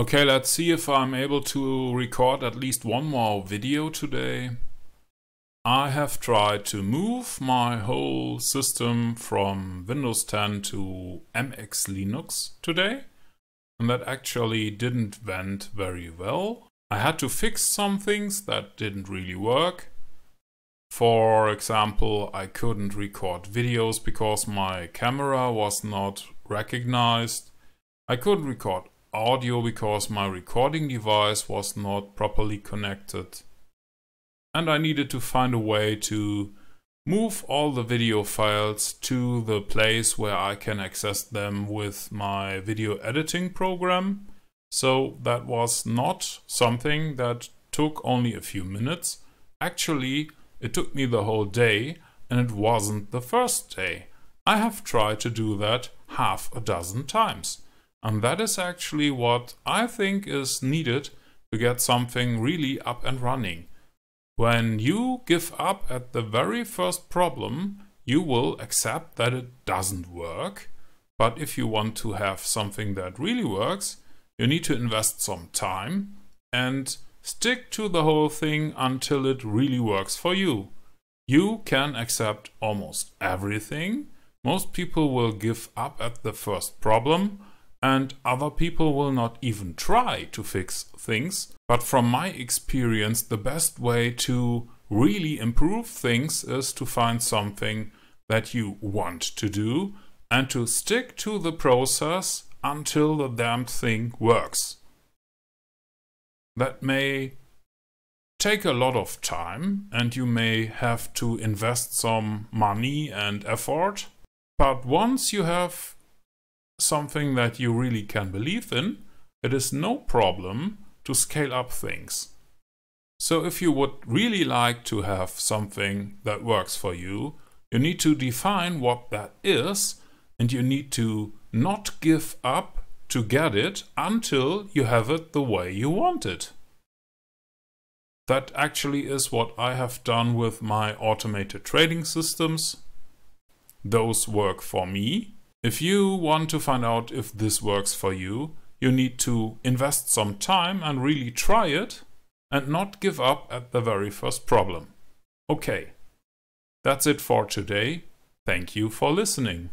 Okay, let's see if I'm able to record at least one more video today. I have tried to move my whole system from Windows 10 to MX Linux today, and that actually didn't went very well. I had to fix some things that didn't really work. For example, I couldn't record videos because my camera was not recognized. I couldn't record audio because my recording device was not properly connected. And I needed to find a way to move all the video files to the place where I can access them with my video editing program. So that was not something that took only a few minutes. Actually, it took me the whole day and it wasn't the first day. I have tried to do that half a dozen times. And that is actually what I think is needed to get something really up and running. When you give up at the very first problem, you will accept that it doesn't work. But if you want to have something that really works, you need to invest some time and stick to the whole thing until it really works for you. You can accept almost everything. Most people will give up at the first problem and other people will not even try to fix things. But from my experience, the best way to really improve things is to find something that you want to do and to stick to the process until the damned thing works. That may take a lot of time and you may have to invest some money and effort. But once you have something that you really can believe in, it is no problem to scale up things. So if you would really like to have something that works for you, you need to define what that is and you need to not give up to get it until you have it the way you want it. That actually is what I have done with my automated trading systems. Those work for me if you want to find out if this works for you, you need to invest some time and really try it and not give up at the very first problem. Okay, that's it for today. Thank you for listening.